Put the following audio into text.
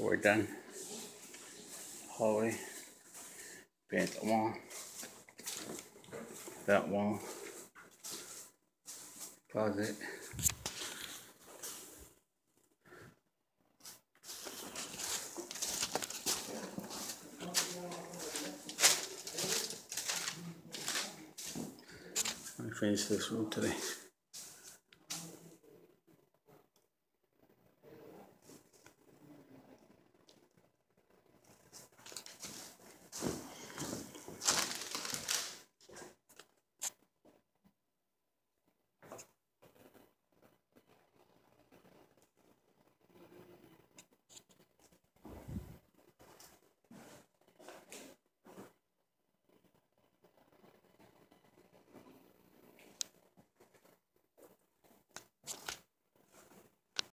We're done. Hallway. Paint the wall. That wall. Closet. I finished this room today.